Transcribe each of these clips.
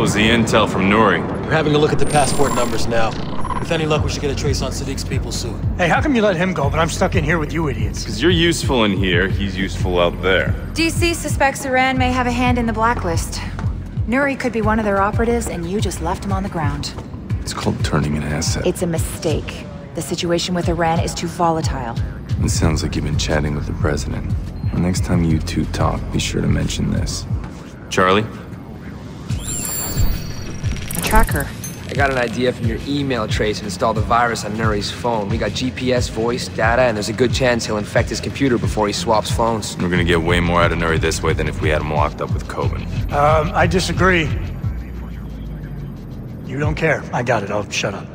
useful is the intel from Nuri? We're having a look at the passport numbers now. With any luck, we should get a trace on Sadiq's people soon. Hey, how come you let him go, but I'm stuck in here with you idiots? Because you're useful in here, he's useful out there. DC suspects Iran may have a hand in the blacklist. Nuri could be one of their operatives, and you just left him on the ground. It's called turning an asset. It's a mistake. The situation with Iran is too volatile. It sounds like you've been chatting with the president. The next time you two talk, be sure to mention this. Charlie? A tracker. I got an idea from your email trace and installed the virus on Nuri's phone. We got GPS, voice, data, and there's a good chance he'll infect his computer before he swaps phones. We're gonna get way more out of Nuri this way than if we had him locked up with Kobin. Um, I disagree. You don't care. I got it. I'll shut up.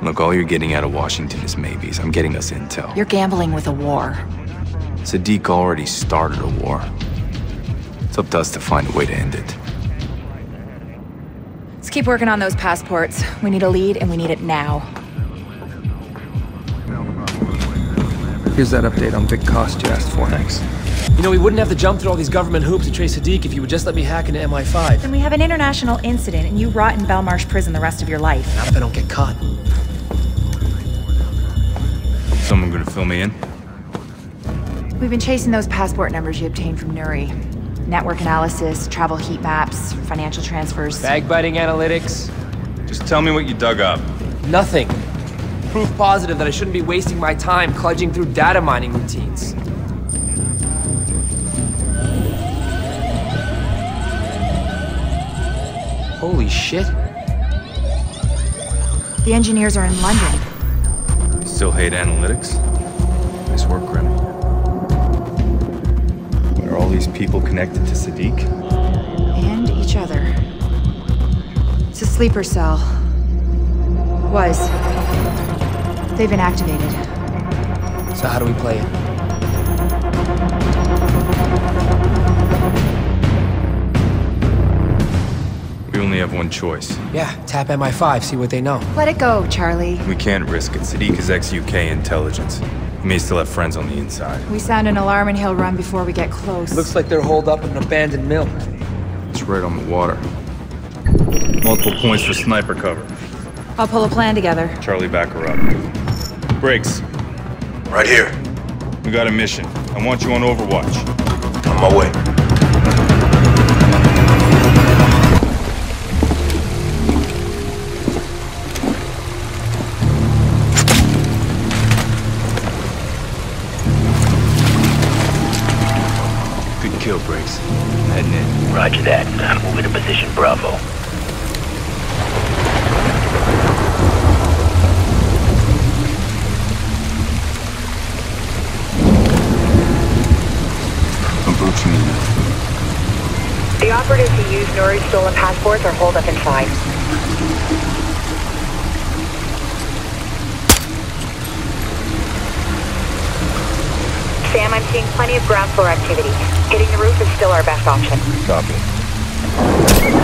Look, all you're getting out of Washington is maybes. I'm getting us intel. You're gambling with a war. Sadiq already started a war. It's up to us to find a way to end it. Let's keep working on those passports. We need a lead, and we need it now. Here's that update on big cost you asked for. Thanks. You know, we wouldn't have to jump through all these government hoops to trace Sadiq if you would just let me hack into MI5. Then we have an international incident, and you rot in Belmarsh prison the rest of your life. Not if I don't get caught. Someone gonna fill me in? We've been chasing those passport numbers you obtained from Nuri. Network analysis, travel heat maps, financial transfers. Bag-biting analytics. Just tell me what you dug up. Nothing. Proof positive that I shouldn't be wasting my time cludging through data mining routines. Holy shit. The engineers are in London. Still hate analytics? Nice work, Grim. Are all these people connected to Sadiq? And each other. It's a sleeper cell. Was. They've been activated. So how do we play it? We only have one choice. Yeah, tap MI5, see what they know. Let it go, Charlie. We can't risk it. Sadiq is ex-UK intelligence. He may still have friends on the inside. We sound an alarm and he'll run before we get close. Looks like they're holed up in an abandoned mill. It's right on the water. Multiple points for sniper cover. I'll pull a plan together. Charlie, back her up. Briggs, Right here. we got a mission. I want you on Overwatch. On my way. Position Bravo. Approaching you. The operatives who used Nuri's stolen passports are holed up inside. Sam, I'm seeing plenty of ground floor activity. Hitting the roof is still our best option. Copy. Grim,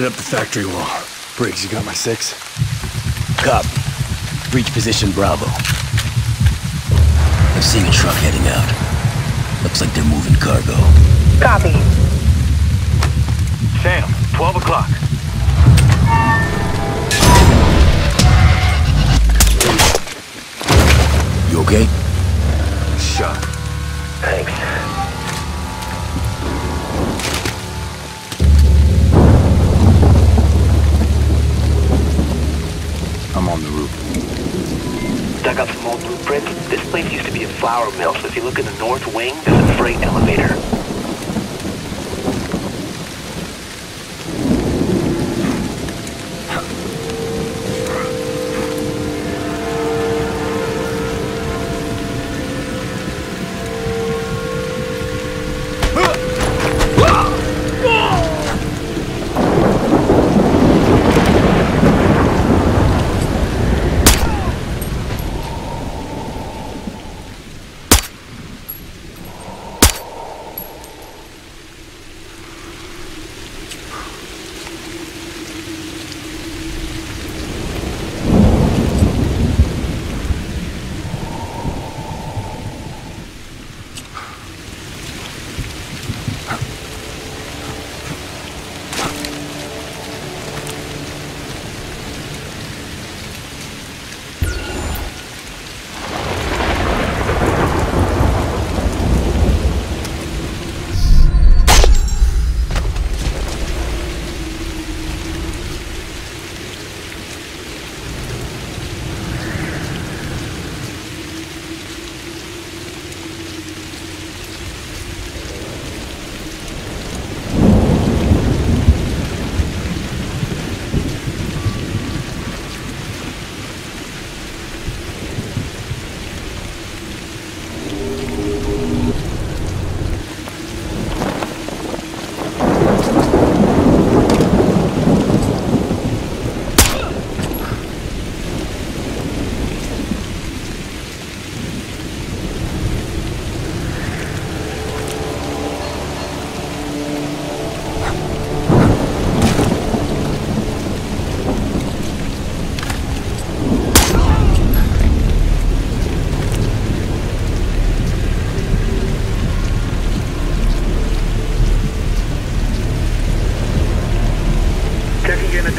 headed up the factory wall. Briggs, you got my six? Cop. Reach position Bravo. I'm seeing a truck heading out. Looks like they're moving cargo. Copy. Sam, 12 o'clock. You okay? Shot. Thanks. Old blueprints. This place used to be a flour mill, so if you look in the north wing, there's a freight elevator.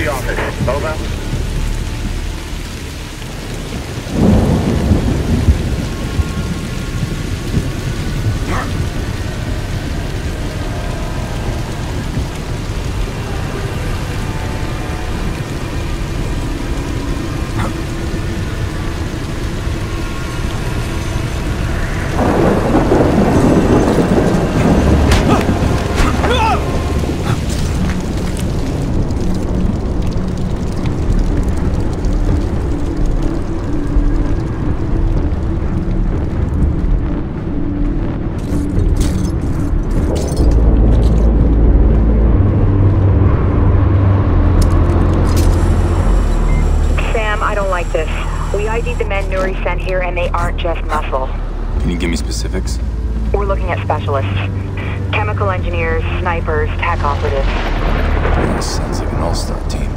The office. Over. Sam, I don't like this. We ID'd the men Nuri sent here, and they aren't just muscle. Can you give me specifics? We're looking at specialists. Chemical engineers, snipers, tech operatives. This sounds like an all-star team.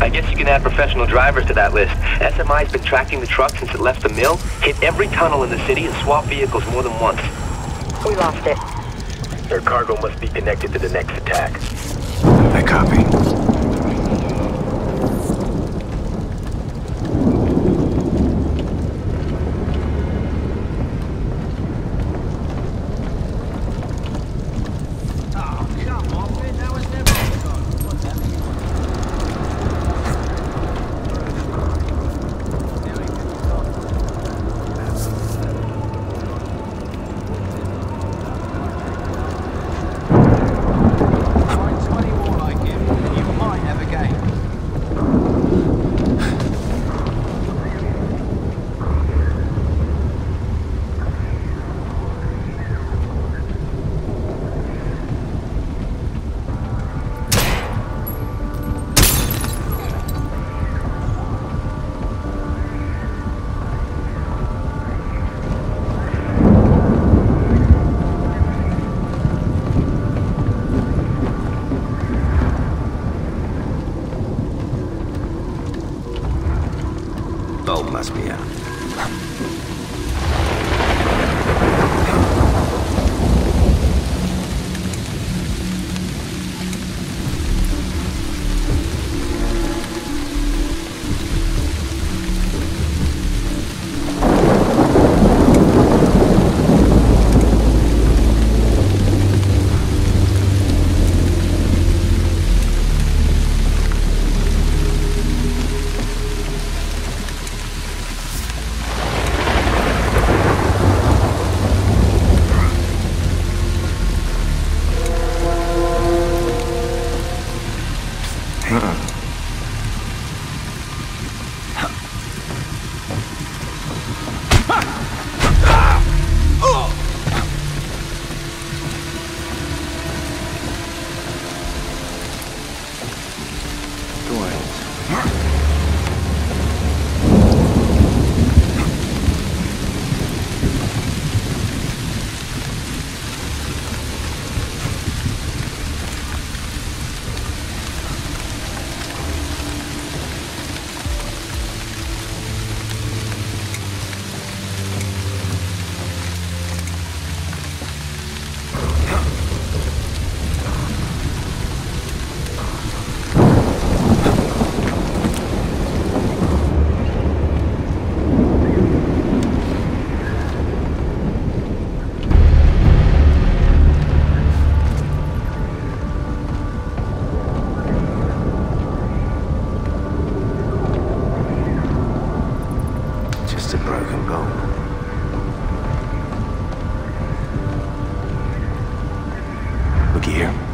I guess you can add professional drivers to that list. SMI's been tracking the truck since it left the mill, hit every tunnel in the city, and swapped vehicles more than once. We lost it. Their cargo must be connected to the next attack. I copy. Looky here.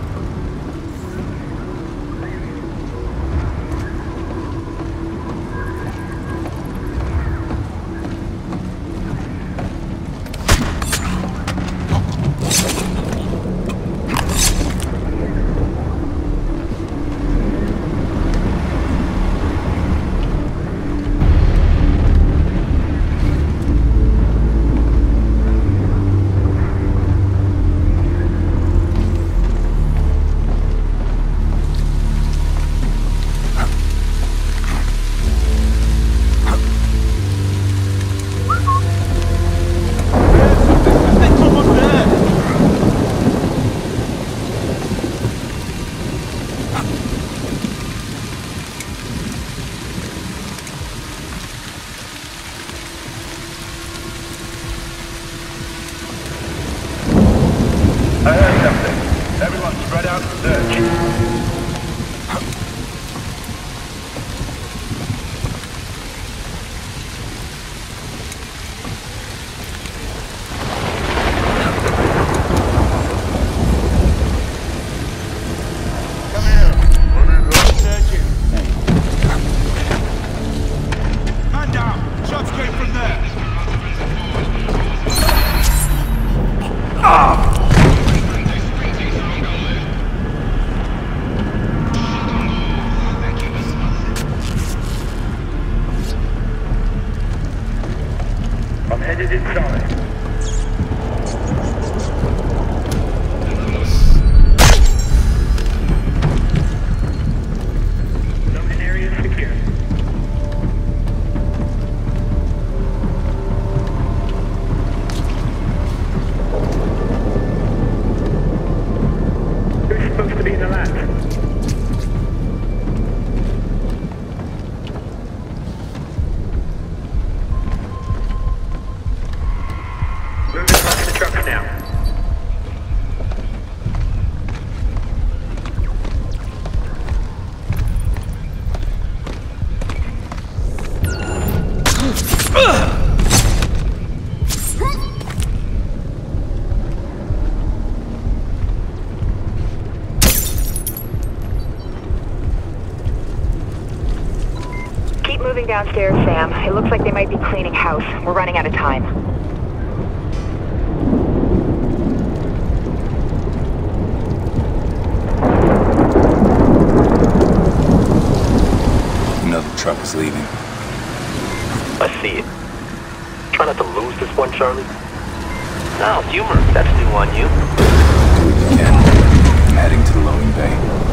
It looks like they might be cleaning house. We're running out of time. Another truck is leaving. I see it. Try not to lose this one, Charlie. No, humor. That's new on you. Do what you can. I'm heading to the loading bay.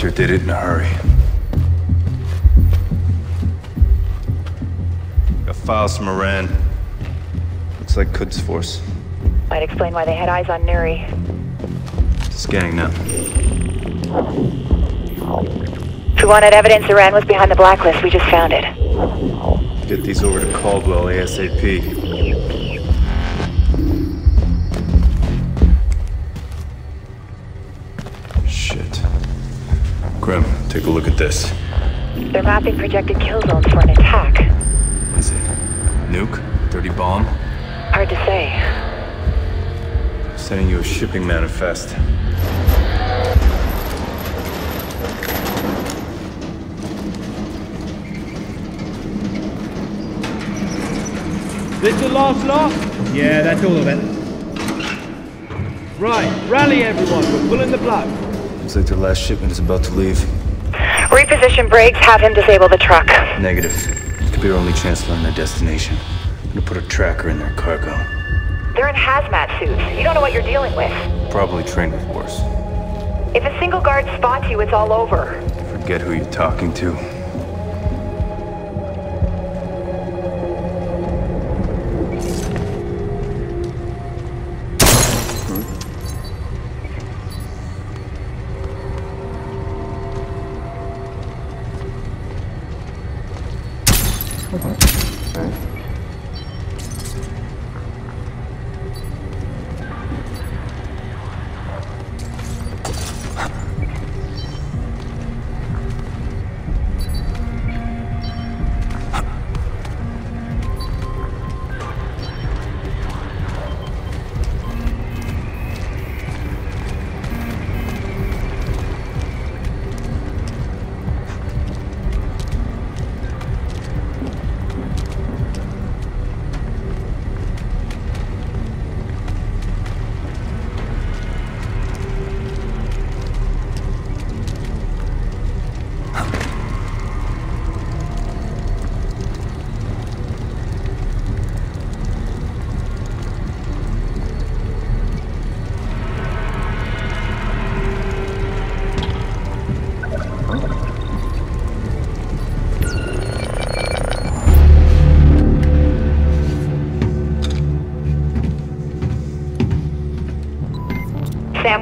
Whoever did it in a hurry. Got files from Iran. Looks like Quds Force. Might explain why they had eyes on Nuri. Scanning now. Two wanted evidence Iran was behind the blacklist. We just found it. Get these over to Caldwell ASAP. Take a look at this. They're mapping projected kill zones for an attack. Is it nuke? Dirty bomb? Hard to say. Sending you a shipping manifest. This the last lot? Yeah, that's all of it. Right, rally everyone, we're pulling the plug. Looks like their last shipment is about to leave. Reposition Briggs, have him disable the truck. Negative. Could be our only chance to learn their destination. I'm gonna put a tracker in their cargo. They're in hazmat suits. You don't know what you're dealing with. Probably trained with worse. If a single guard spots you, it's all over. Forget who you're talking to.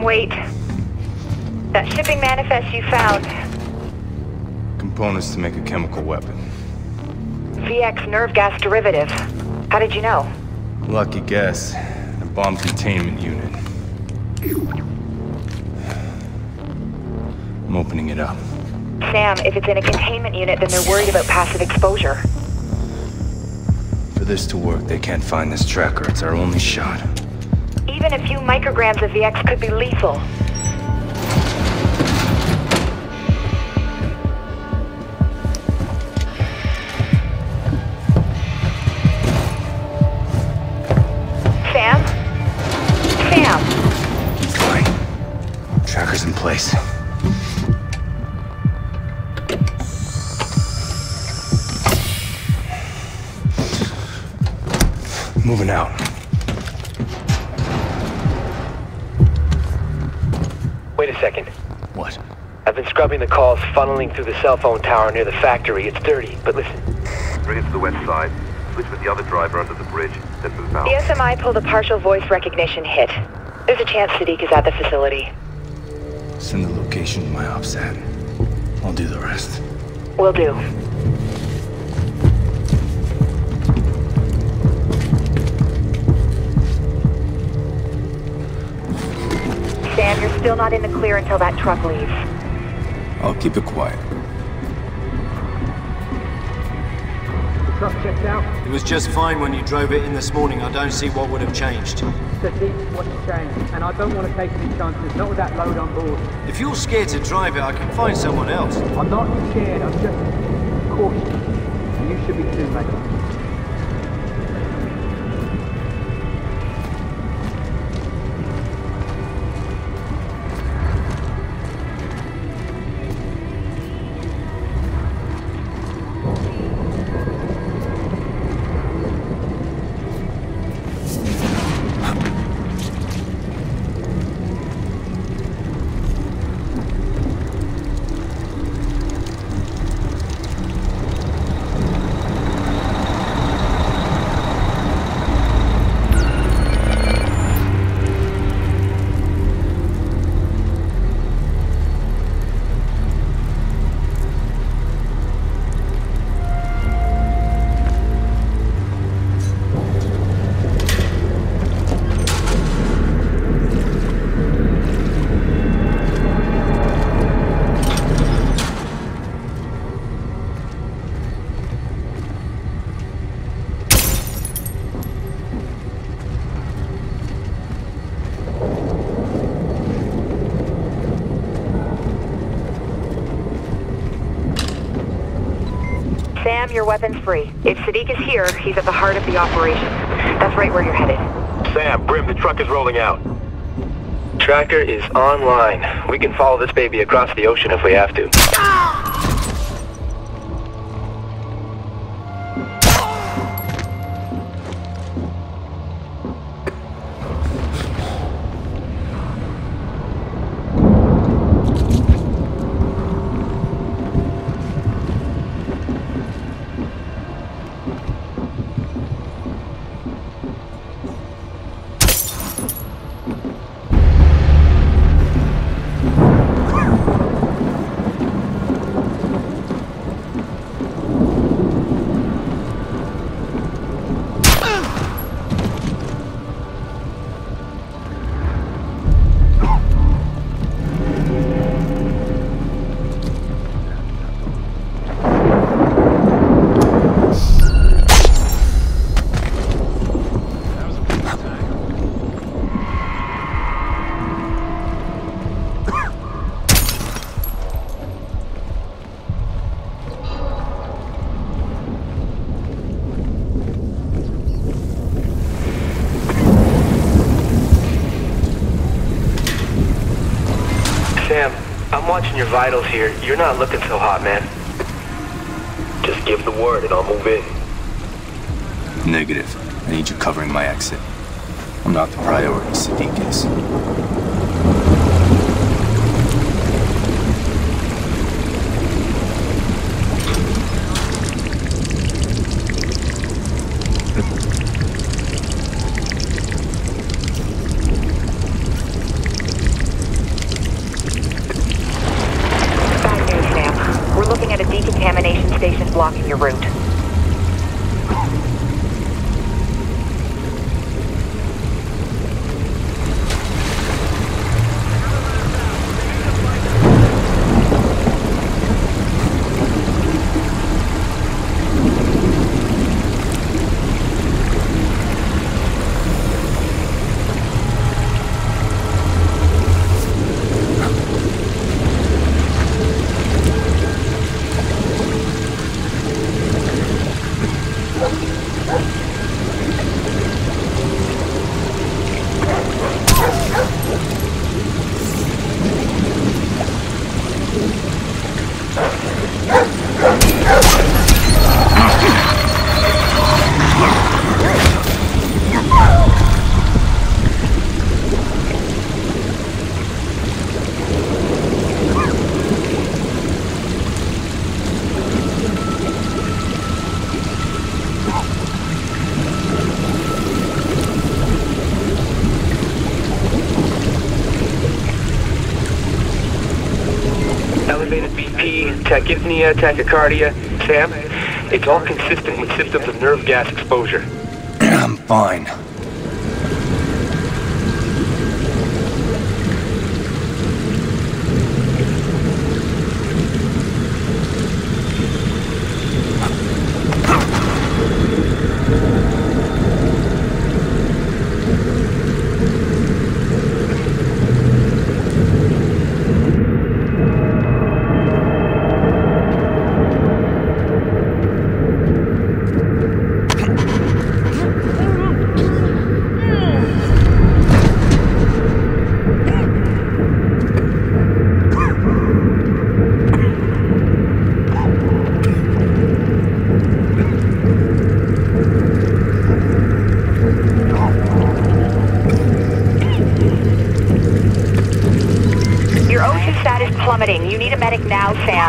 Wait. That shipping manifest you found. Components to make a chemical weapon. VX nerve gas derivative. How did you know? Lucky guess. A bomb containment unit. I'm opening it up. Sam, if it's in a containment unit, then they're worried about passive exposure. For this to work, they can't find this tracker. It's our only shot. Even a few micrograms of VX could be lethal. I've been scrubbing the calls funneling through the cell phone tower near the factory. It's dirty, but listen. Bring it to the west side. Switch with the other driver under the bridge, then move out. The SMI pulled a partial voice recognition hit. There's a chance Sadiq is at the facility. Send the location to my OPSAT. I'll do the rest. Will do. Sam, you're still not in the clear until that truck leaves. I'll keep it quiet. Truck checked out. It was just fine when you drove it in this morning. I don't see what would have changed. Sadiq, what's changed? And I don't want to take any chances, not with that load on board. If you're scared to drive it, I can find someone else. I'm not scared, I'm just cautious. And you should be too, mate. Your weapon's free. If Sadiq is here, he's at the heart of the operation. That's right where you're headed. Sam, Grim, the truck is rolling out. Tracker is online. We can follow this baby across the ocean if we have to. I'm watching your vitals here. You're not looking so hot, man. Just give the word and I'll move in. Negative. I need you covering my exit. I'm not the priority, Sadiq is. Tachycardia. Sam, it's all consistent with symptoms of nerve gas exposure. I'm fine. Your O2 status plummeting. You need a medic now, Sam.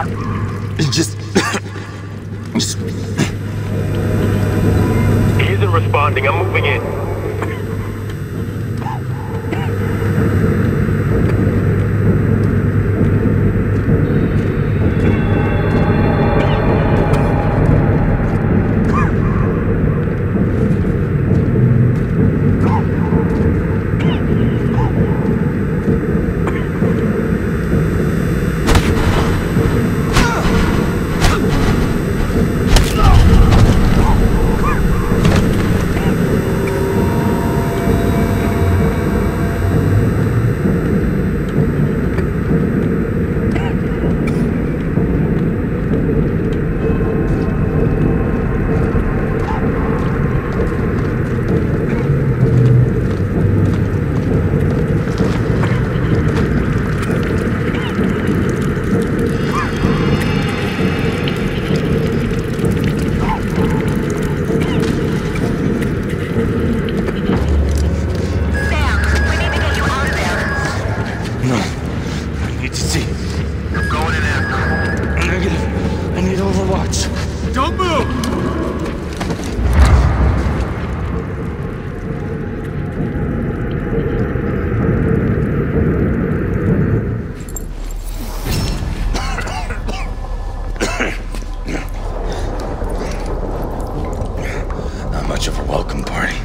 Not much of a welcome party.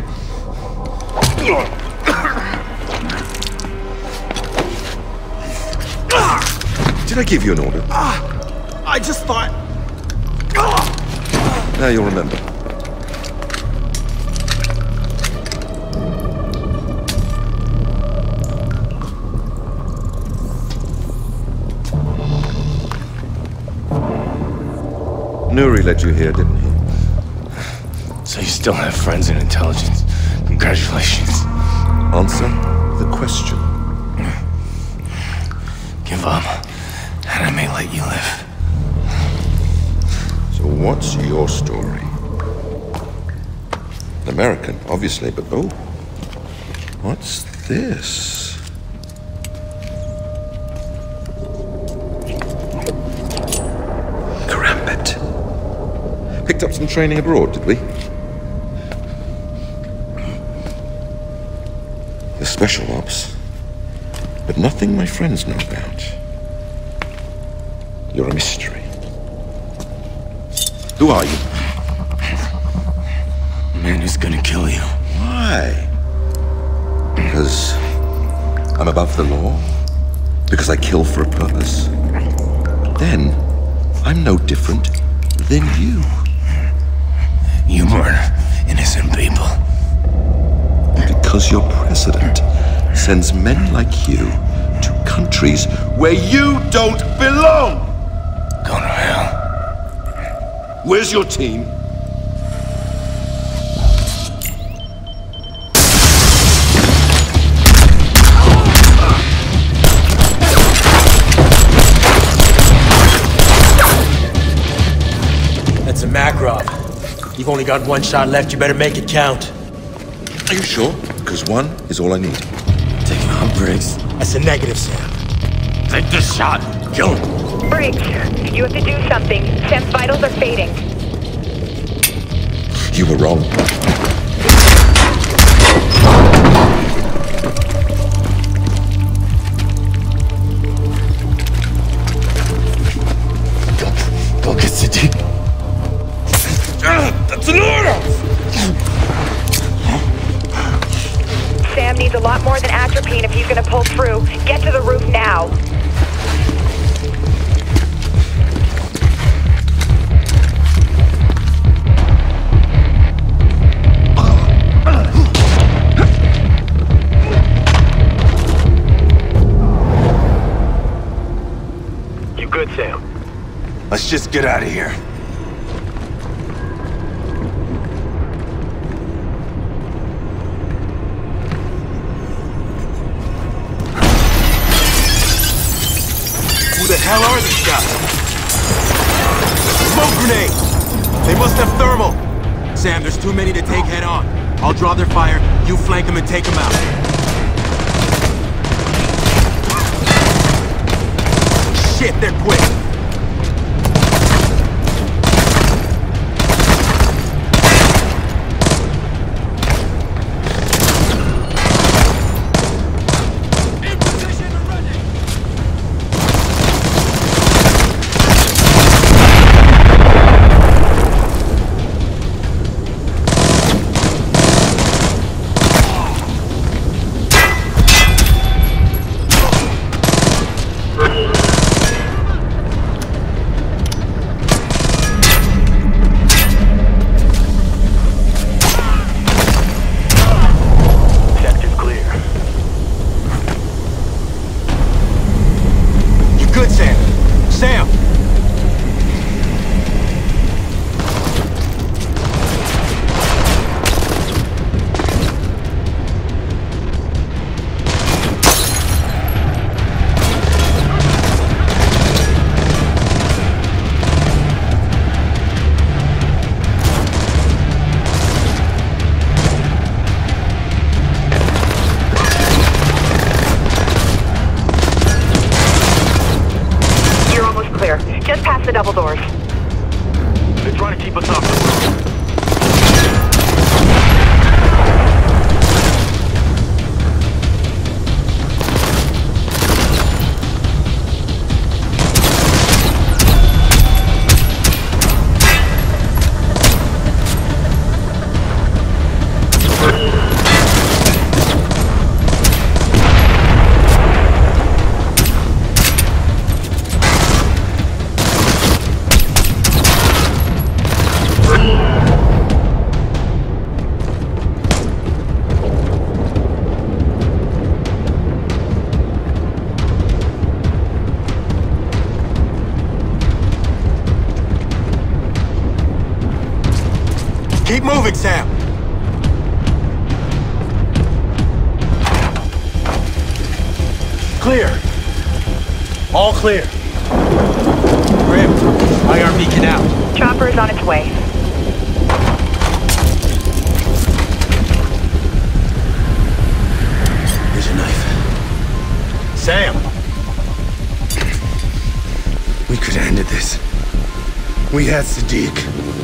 Did I give you an order? Ah, I just thought... Ah! Now you'll remember. Nuri led you here, didn't he? So you still have friends in intelligence. Congratulations. Answer the question. Give up, and I may let you live. So what's your story? American, obviously, but oh. What's this? Picked up some training abroad, did we? The special ops. But nothing my friends know about. You're a mystery. Who are you? The man who's gonna kill you. Why? Because I'm above the law? Because I kill for a purpose? Then I'm no different than you. You murder innocent people. Because your president sends men like you to countries where you don't belong. Go to hell. Where's your team? That's a Makarov. You've only got one shot left. You better make it count. Are you sure? Because one is all I need. Take him out, Briggs. That's a negative, Sam. Take this shot. Kill him. Briggs, you have to do something. Sam's vitals are fading. You were wrong. Lot more than atropine if he's gonna pull through. Get to the roof now. You good, Sam? Let's just get out of here. Grenade! They must have thermal! Sam, there's too many to take head on. I'll draw their fire, you flank them and take them out. Shit, they're quick! Keep moving, Sam. Clear. All clear. Grim, IR beacon out. Chopper is on its way. Here's your knife. Sam! We could have ended this. We had Sadiq.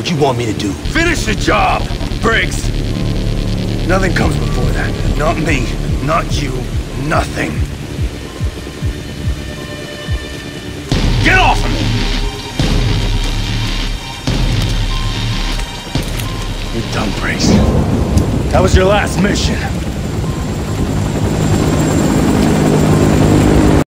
What you want me to do? Finish the job, Briggs! Nothing comes before that. Not me, not you, nothing. Get off of me! You're done, Briggs. That was your last mission.